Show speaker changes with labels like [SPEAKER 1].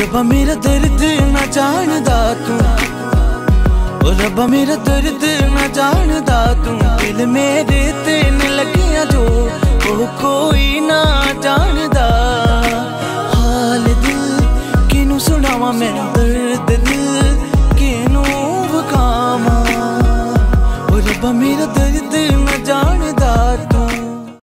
[SPEAKER 1] ਰੱਬਾ ਮੇਰਾ ਦਰਦ ਨਾ ਜਾਣਦਾ ਤੂੰ। ਓ ਰੱਬਾ ਮੇਰਾ ਦਰਦ ਨਾ ਜਾਣਦਾ ਤੂੰ। ਦਿਲ ਮੇਰੇ ਤੇ ਨ ਲੱਗਿਆ ਜੋ, ਉਹ ਕੋਈ ਨਾ ਜਾਣਦਾ। ਹਾਲ ਦਿਲ ਕਿਨੂੰ ਸੁਣਾਵਾਂ ਮੈਂ ਦਰਦ ਦਿਲ ਕਿਨੂੰ ਵਕਾਵਾਂ ਓ ਰੱਬਾ ਮੇਰਾ ਦਰਦ ਨਾ